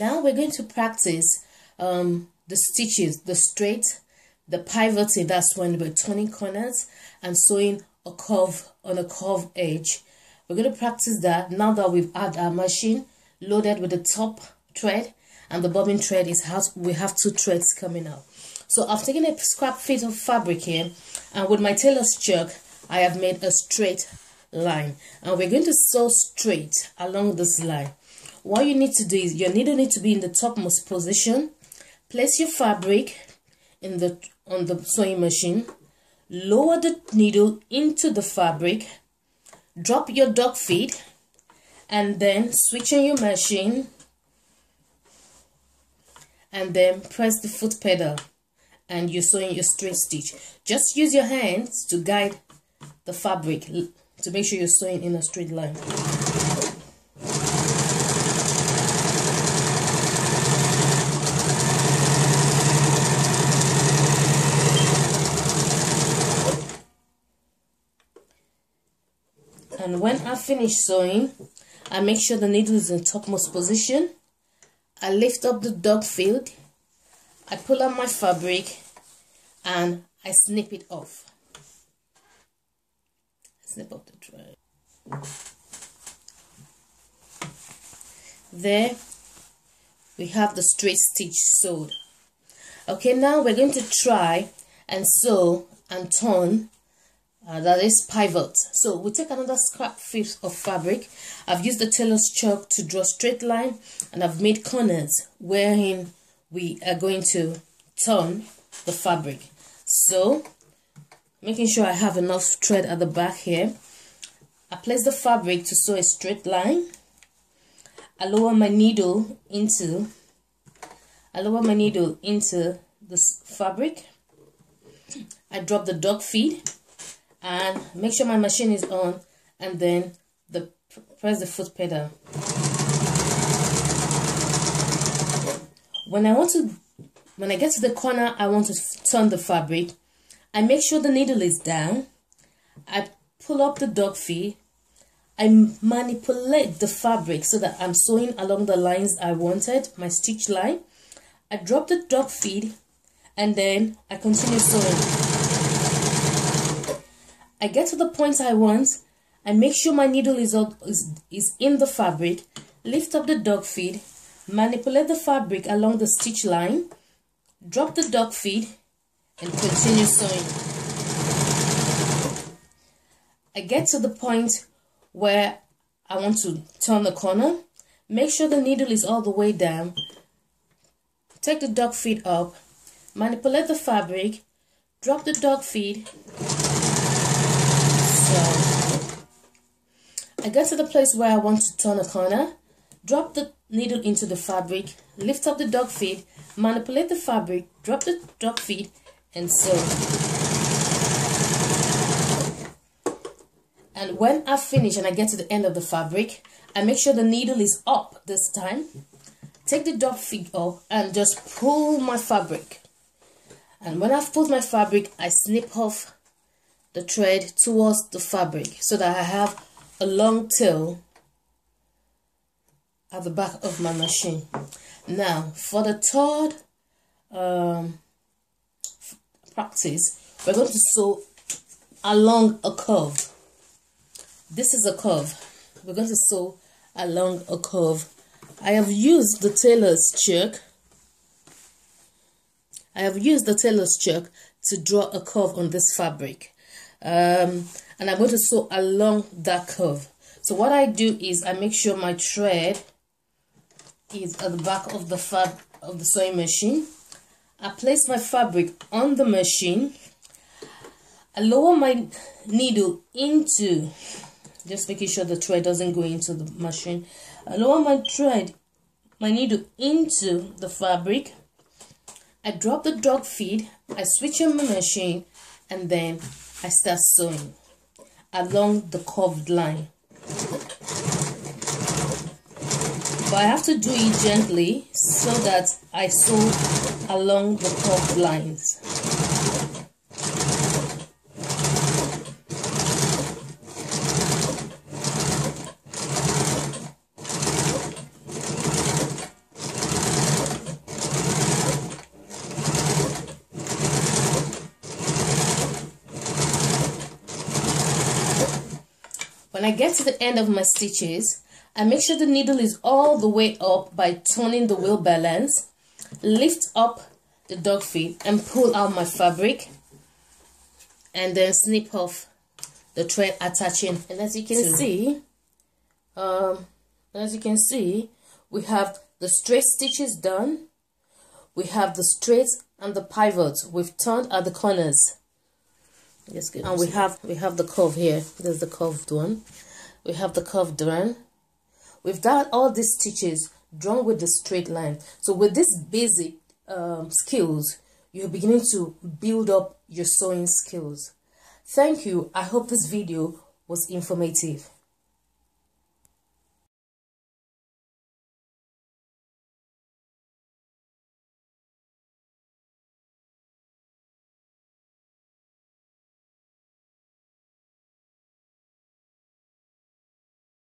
Now we're going to practice um, the stitches, the straight, the pivoting, that's when we're turning corners and sewing a curve on a curved edge. We're going to practice that now that we've had our machine loaded with the top thread and the bobbin thread is how we have two threads coming out. So I've taken a scrap feet of fabric here and with my tailor's chalk I have made a straight line and we're going to sew straight along this line. What you need to do is your needle need to be in the topmost position. Place your fabric in the on the sewing machine. Lower the needle into the fabric. Drop your dog feet and then switch on your machine and then press the foot pedal and you're sewing your straight stitch. Just use your hands to guide the fabric to make sure you're sewing in a straight line. And when I finish sewing, I make sure the needle is in topmost position. I lift up the dog feed. I pull out my fabric and I snip it off snip up the thread there we have the straight stitch sewed okay now we're going to try and sew and turn uh, that is pivot. So we take another scrap piece of fabric. I've used the tailor's chalk to draw straight line and I've made corners wherein we are going to turn the fabric. So making sure I have enough thread at the back here I place the fabric to sew a straight line. I lower my needle into I lower my needle into this fabric. I drop the dog feed and make sure my machine is on and then the press the foot pedal when I want to when I get to the corner I want to turn the fabric I make sure the needle is down. I pull up the dog feet. I manipulate the fabric so that I'm sewing along the lines I wanted, my stitch line. I drop the dog feed and then I continue sewing. I get to the point I want. I make sure my needle is, up, is, is in the fabric. Lift up the dog feed. Manipulate the fabric along the stitch line. Drop the dog feed and continue sewing. I get to the point where I want to turn the corner. Make sure the needle is all the way down. Take the dog feed up. Manipulate the fabric. Drop the dog feet. I get to the place where I want to turn a corner. Drop the needle into the fabric. Lift up the dog feed, Manipulate the fabric. Drop the dog feed, and sew. and when I finish and I get to the end of the fabric I make sure the needle is up this time take the dog feed off and just pull my fabric and when I've pulled my fabric I snip off the thread towards the fabric so that I have a long tail at the back of my machine now for the third um, practice, we're going to sew along a curve. This is a curve. We're going to sew along a curve. I have used the tailor's chalk. I have used the tailor's chalk to draw a curve on this fabric. Um, and I'm going to sew along that curve. So what I do is I make sure my thread is at the back of the fab of the sewing machine I place my fabric on the machine. I lower my needle into, just making sure the thread doesn't go into the machine. I lower my thread, my needle into the fabric. I drop the dog feed. I switch on my machine and then I start sewing along the curved line. But I have to do it gently so that I sew along the curved lines. When I get to the end of my stitches I make sure the needle is all the way up by turning the wheel balance lift up the dog feet and pull out my fabric and then snip off the thread attaching. And as you can see um as you can see we have the straight stitches done. We have the straight and the pivots. We've turned at the corners Yes, and we have we have the curve here. There's the curved one. We have the curved one. We've done all these stitches drawn with the straight line. So with these basic um, skills you're beginning to build up your sewing skills. Thank you. I hope this video was informative